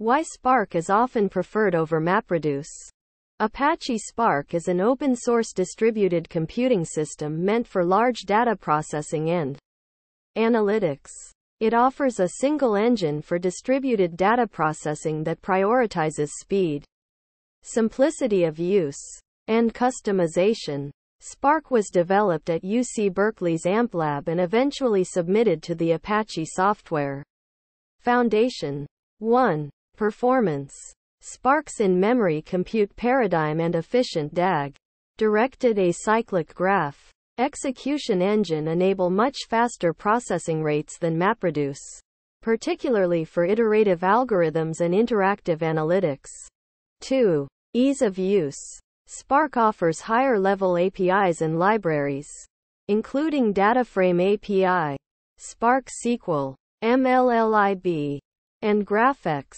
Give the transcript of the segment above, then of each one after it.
Why Spark is often preferred over MapReduce. Apache Spark is an open source distributed computing system meant for large data processing and analytics. It offers a single engine for distributed data processing that prioritizes speed, simplicity of use, and customization. Spark was developed at UC Berkeley's AMPLab and eventually submitted to the Apache Software Foundation. 1. Performance. Spark's in-memory compute paradigm and efficient DAG, directed acyclic graph, execution engine enable much faster processing rates than MapReduce, particularly for iterative algorithms and interactive analytics. 2. Ease of use. Spark offers higher level APIs and libraries, including DataFrame API, Spark SQL, MLLIB, and GraphX,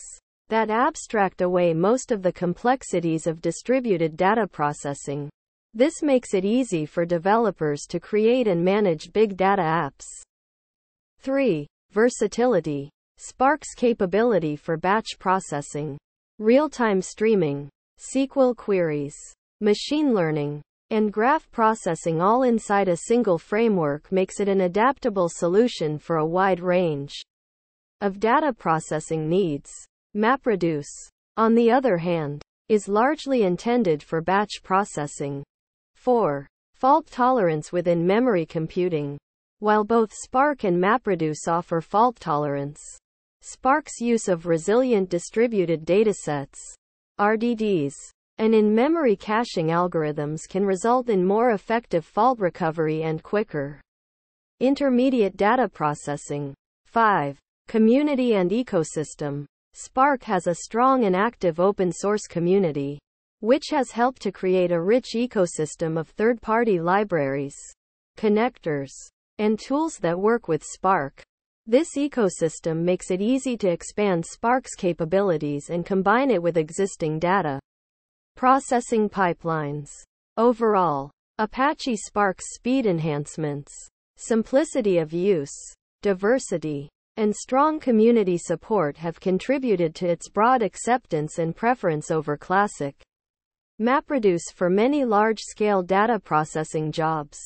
that abstract away most of the complexities of distributed data processing. This makes it easy for developers to create and manage big data apps. 3. Versatility. Spark's capability for batch processing, real time streaming, SQL queries, machine learning, and graph processing all inside a single framework makes it an adaptable solution for a wide range of data processing needs. MapReduce, on the other hand, is largely intended for batch processing. 4. Fault tolerance within memory computing. While both Spark and MapReduce offer fault tolerance, Spark's use of resilient distributed datasets, RDDs, and in-memory caching algorithms can result in more effective fault recovery and quicker intermediate data processing. 5. Community and ecosystem. Spark has a strong and active open source community, which has helped to create a rich ecosystem of third-party libraries, connectors, and tools that work with Spark. This ecosystem makes it easy to expand Spark's capabilities and combine it with existing data processing pipelines. Overall, Apache Spark's speed enhancements, simplicity of use, diversity, and strong community support have contributed to its broad acceptance and preference over Classic MapReduce for many large-scale data processing jobs.